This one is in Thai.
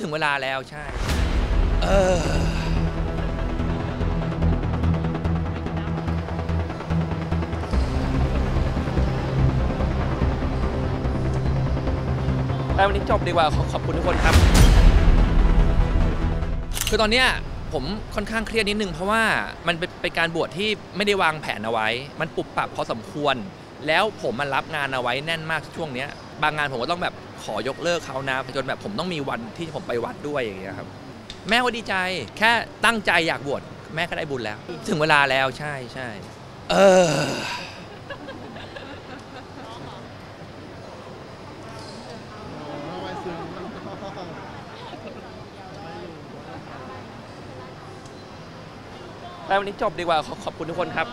ถึงเวลาแล้วใช่ เออไปวันนี้จบดีกว่าขอขอบคุณทุกคนครับ คือตอนเนี้ยผมค่อนข้างเครียดนิดนึงเพราะว่ามันเป็นเป็นการบวชที่ไม่ได้วางแผนเอาไว้ มันปรับปรับพอสมควร แล้วผมมันรับงานเอาไว้แน่นมากช่วงเนี้ย บางงานผมก็ต้องแบบขอยกเลิกเขานะจนแบบผมต้องมีวันที่ผมไปวัดด้วยอย่างเงี้ยครับ แม่ก็ดีใจแค่ตั้งใจอยากบวชแม่ก็ได้บุญแล้ว ถึงเวลาแล้วใช่ใช่เออไปวันนี้จบดีกว่าขอขอบคุณทุกคนครับ